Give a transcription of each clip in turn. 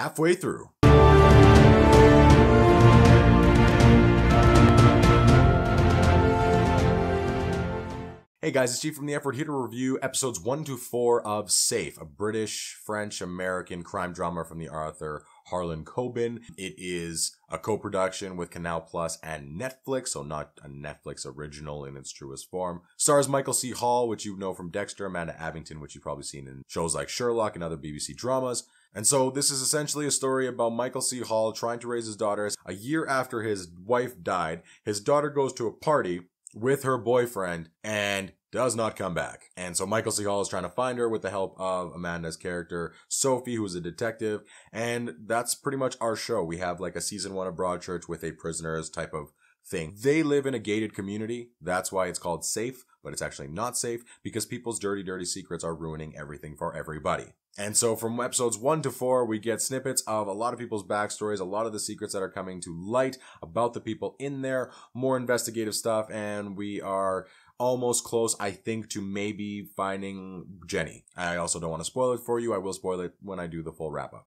halfway through. Hey guys, it's Chief from the EF Word here to review episodes 1 to 4 of Safe, a British, French, American crime drama from the author Harlan Coben. It is a co-production with Canal Plus and Netflix, so not a Netflix original in its truest form. Stars Michael C. Hall, which you know from Dexter, Amanda Abbington, which you've probably seen in shows like Sherlock and other BBC dramas. And so this is essentially a story about Michael C. Hall trying to raise his daughter. A year after his wife died, his daughter goes to a party with her boyfriend and does not come back. And so Michael C. Hall is trying to find her with the help of Amanda's character, Sophie, who is a detective. And that's pretty much our show. We have like a season one of Broadchurch with a prisoners type of thing. They live in a gated community. That's why it's called safe, but it's actually not safe because people's dirty, dirty secrets are ruining everything for everybody. And so from episodes one to four, we get snippets of a lot of people's backstories, a lot of the secrets that are coming to light about the people in there, more investigative stuff, and we are almost close, I think, to maybe finding Jenny. I also don't want to spoil it for you. I will spoil it when I do the full wrap up.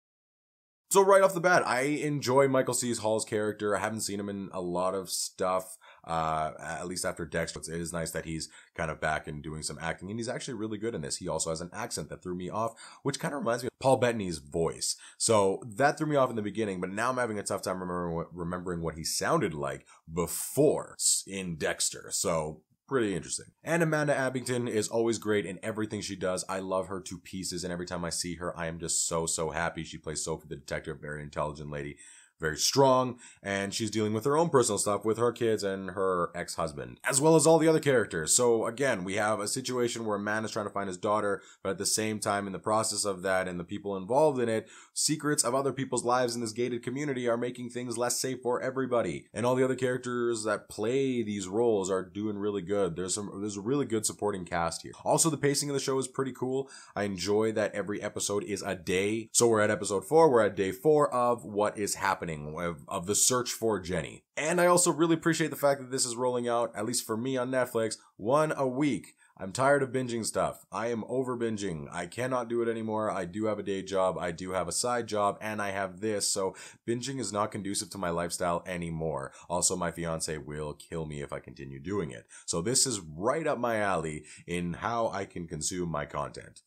So right off the bat, I enjoy Michael C. Hall's character. I haven't seen him in a lot of stuff, uh, at least after Dexter. It is nice that he's kind of back and doing some acting, and he's actually really good in this. He also has an accent that threw me off, which kind of reminds me of Paul Bettany's voice. So that threw me off in the beginning, but now I'm having a tough time remembering what, remembering what he sounded like before in Dexter. So pretty interesting. And Amanda Abbington is always great in everything she does. I love her to pieces, and every time I see her, I am just so, so happy. She plays Sophie the detective, very intelligent lady very strong, and she's dealing with her own personal stuff with her kids and her ex-husband, as well as all the other characters. So again, we have a situation where a man is trying to find his daughter, but at the same time, in the process of that and the people involved in it, secrets of other people's lives in this gated community are making things less safe for everybody. And all the other characters that play these roles are doing really good. There's some, there's a really good supporting cast here. Also, the pacing of the show is pretty cool. I enjoy that every episode is a day. So we're at episode four, we're at day four of what is happening of, of the search for Jenny. And I also really appreciate the fact that this is rolling out, at least for me on Netflix, one a week. I'm tired of binging stuff. I am over binging. I cannot do it anymore. I do have a day job. I do have a side job and I have this. So binging is not conducive to my lifestyle anymore. Also, my fiance will kill me if I continue doing it. So this is right up my alley in how I can consume my content.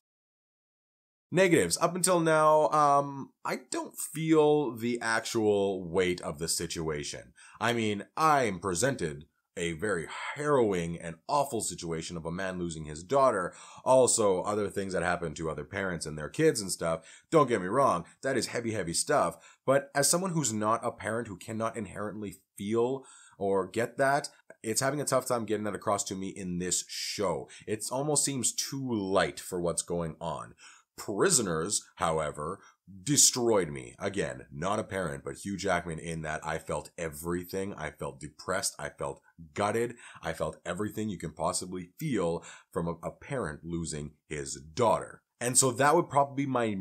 Negatives. Up until now, um, I don't feel the actual weight of the situation. I mean, I'm presented a very harrowing and awful situation of a man losing his daughter. Also, other things that happen to other parents and their kids and stuff. Don't get me wrong, that is heavy, heavy stuff. But as someone who's not a parent who cannot inherently feel or get that, it's having a tough time getting that across to me in this show. It almost seems too light for what's going on. Prisoners, however, destroyed me. Again, not a parent, but Hugh Jackman in that I felt everything. I felt depressed. I felt gutted. I felt everything you can possibly feel from a, a parent losing his daughter. And so that would probably be my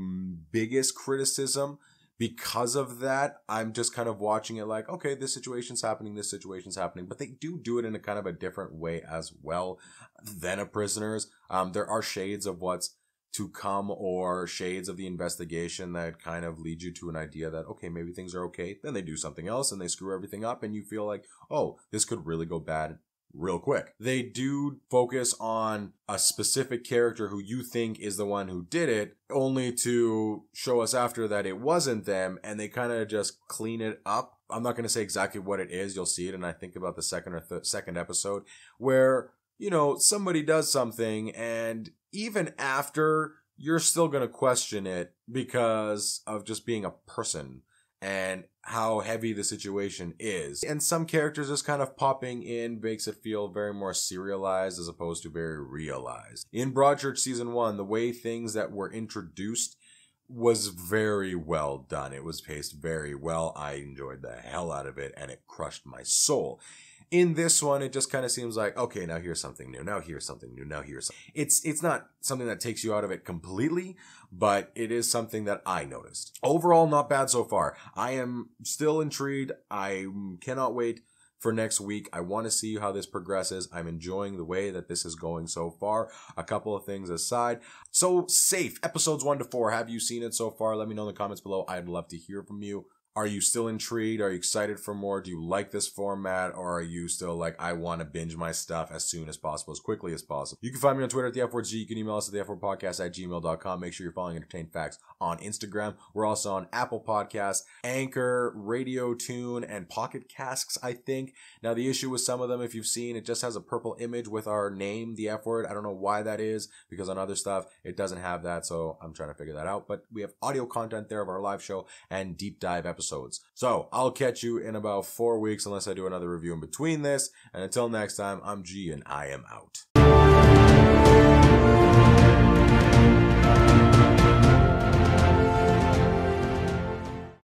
biggest criticism. Because of that, I'm just kind of watching it like, okay, this situation's happening, this situation's happening, but they do do it in a kind of a different way as well than a prisoner's. Um, there are shades of what's to come or shades of the investigation that kind of lead you to an idea that, okay, maybe things are okay. Then they do something else and they screw everything up and you feel like, oh, this could really go bad real quick. They do focus on a specific character who you think is the one who did it, only to show us after that it wasn't them, and they kind of just clean it up. I'm not going to say exactly what it is. You'll see it, and I think about the second or th- second episode where you know somebody does something, and even after you're still going to question it because of just being a person and how heavy the situation is. And some characters just kind of popping in makes it feel very more serialized as opposed to very realized. In Broadchurch season one, the way things that were introduced was very well done. It was paced very well. I enjoyed the hell out of it and it crushed my soul. In this one, it just kind of seems like, okay, now here's something new. Now here's something new. Now here's something. It's, it's not something that takes you out of it completely, but it is something that I noticed. Overall, not bad so far. I am still intrigued. I cannot wait for next week. I want to see how this progresses. I'm enjoying the way that this is going so far. A couple of things aside. So safe. Episodes one to four. Have you seen it so far? Let me know in the comments below. I'd love to hear from you. Are you still intrigued? Are you excited for more? Do you like this format? Or are you still like, I want to binge my stuff as soon as possible, as quickly as possible? You can find me on Twitter at the F4G. You can email us at the F4Podcast at gmail.com. Make sure you're following Entertain Facts on Instagram. We're also on Apple Podcasts, Anchor, Radio Tune, and Pocket Casts, I think. Now, the issue with some of them, if you've seen, it just has a purple image with our name, the F word. I don't know why that is, because on other stuff, it doesn't have that. So I'm trying to figure that out. But we have audio content there of our live show and deep dive episodes episodes. So I'll catch you in about four weeks unless I do another review in between this. And until next time, I'm G and I am out.